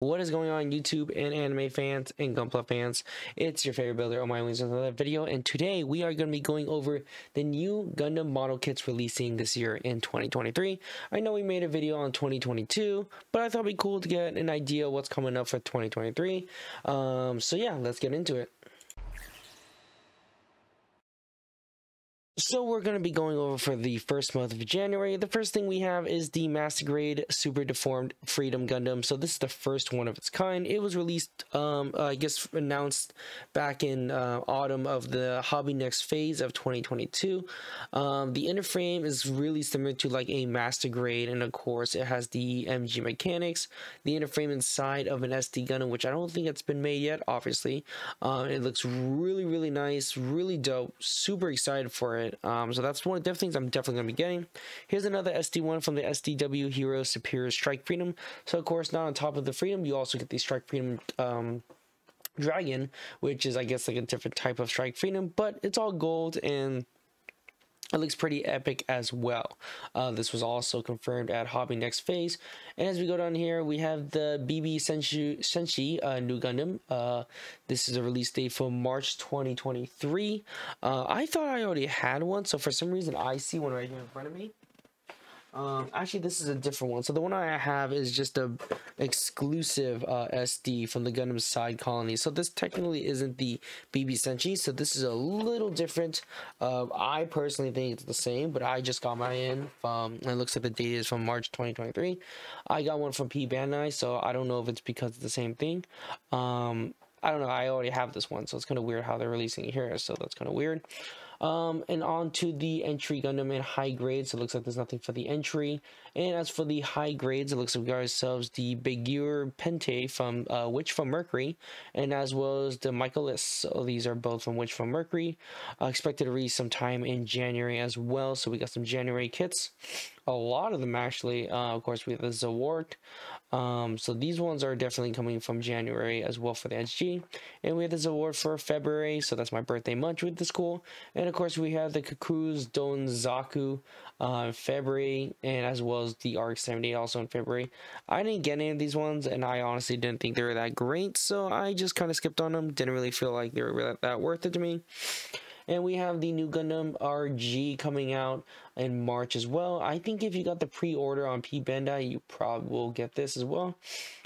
What is going on YouTube and anime fans and Gunpla fans? It's your favorite builder my wings with another video and today we are going to be going over the new Gundam model kits releasing this year in 2023. I know we made a video on 2022 but I thought it'd be cool to get an idea what's coming up for 2023. Um, so yeah, let's get into it. So we're going to be going over for the first month of January. The first thing we have is the Master Grade Super Deformed Freedom Gundam. So this is the first one of its kind. It was released, um, uh, I guess, announced back in uh, autumn of the Hobby Next phase of 2022. Um, the inner frame is really similar to like a Master Grade, and of course, it has the MG mechanics. The inner frame inside of an SD Gundam, which I don't think it's been made yet. Obviously, uh, it looks really, really nice, really dope. Super excited for it Um, so that's one of the things I'm definitely going to be getting. Here's another SD1 from the SDW Hero Superior Strike Freedom. So of course, not on top of the Freedom, you also get the Strike Freedom um, Dragon, which is I guess like a different type of Strike Freedom, but it's all gold and it looks pretty epic as well. Uh, this was also confirmed at Hobby Next Phase. And as we go down here, we have the BB Senshi, Senshi uh, New Gundam. Uh, this is a release date for March 2023. Uh, I thought I already had one, so for some reason I see one right here in front of me. Um, actually, this is a different one. So the one I have is just a exclusive uh, SD from the Gundam Side Colony. So this technically isn't the BB Senshi. So this is a little different. Uh, I personally think it's the same, but I just got mine in from. It looks like the date is from March 2023. I got one from P Bandai, so I don't know if it's because it's the same thing. Um, I don't know. I already have this one, so it's kind of weird how they're releasing it here. So that's kind of weird. Um, and on to the entry Gundam in high grades. So it looks like there's nothing for the entry. And as for the high grades, it looks like we got ourselves the Beguir-Pente from uh, Witch from Mercury, and as well as the Michaelis. So these are both from Witch from Mercury. Uh, expected to release sometime in January as well. So we got some January kits. A lot of them actually. Uh, of course, we have the Zowort. Um, so these ones are definitely coming from January as well for the HG. And we have this award for February, so that's my birthday month with the school. And of course, we have the Kaku's Donzaku uh, in February, and as well as the RX-78 also in February. I didn't get any of these ones, and I honestly didn't think they were that great, so I just kind of skipped on them. Didn't really feel like they were really that worth it to me. And we have the new Gundam RG coming out in March as well. I think if you got the pre-order on P Bandai, you probably will get this as well.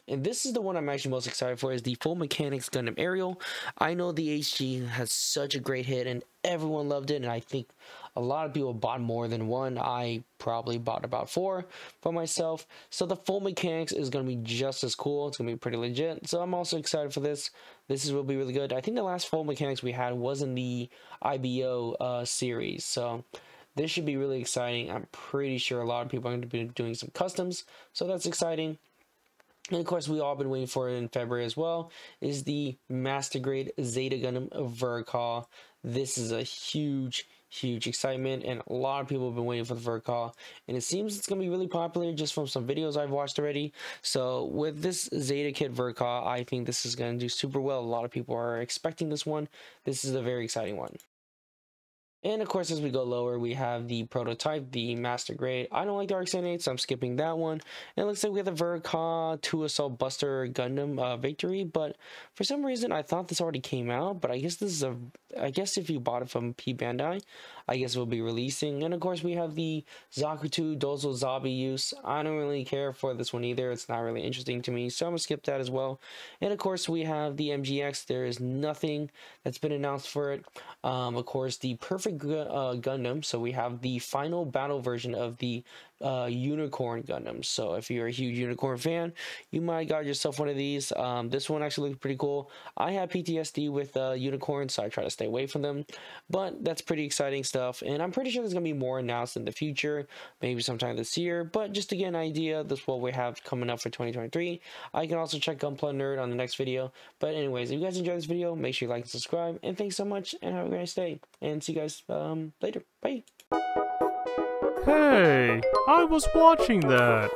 And this is the one I'm actually most excited for is the Full Mechanics Gundam Aerial. I know the HG has such a great hit and everyone loved it and I think a lot of people bought more than one. I probably bought about four for myself. So the full mechanics is going to be just as cool. It's going to be pretty legit. So I'm also excited for this. This is will be really good. I think the last full mechanics we had was in the IBO uh, series. So this should be really exciting. I'm pretty sure a lot of people are going to be doing some customs. So that's exciting. And of course, we all been waiting for it in February as well, is the Master Grade Zeta Gundam Ver.Ka. This is a huge, huge excitement and a lot of people have been waiting for the Ver.Ka and it seems it's going to be really popular just from some videos I've watched already so with this Zeta Kit Ver.Ka I think this is going to do super well a lot of people are expecting this one this is a very exciting one and of course, as we go lower, we have the prototype, the master grade. I don't like the RX-78, so I'm skipping that one. And it looks like we have the Verkaw 2 Assault Buster Gundam uh, Victory, but for some reason, I thought this already came out, but I guess this is a, I guess if you bought it from P Bandai, I guess we'll be releasing. And of course, we have the Zakuto Dozle Zabi use. I don't really care for this one either. It's not really interesting to me, so I'm gonna skip that as well. And of course, we have the MGX. There is nothing that's been announced for it. Um, of course, the Perfect uh, Gundam. So we have the final battle version of the uh, Unicorn Gundam. So if you're a huge Unicorn fan, you might got yourself one of these. Um, this one actually looks pretty cool. I have PTSD with uh, unicorns, so I try to stay away from them. But that's pretty exciting stuff, and I'm pretty sure there's gonna be more announced in the future, maybe sometime this year. But just to get an idea, this is what we have coming up for 2023. I can also check Gunpla Nerd on the next video. But anyways, if you guys enjoyed this video, make sure you like and subscribe. And thanks so much, and have a great day. And see you guys um, later. Bye. Hey, I was watching that.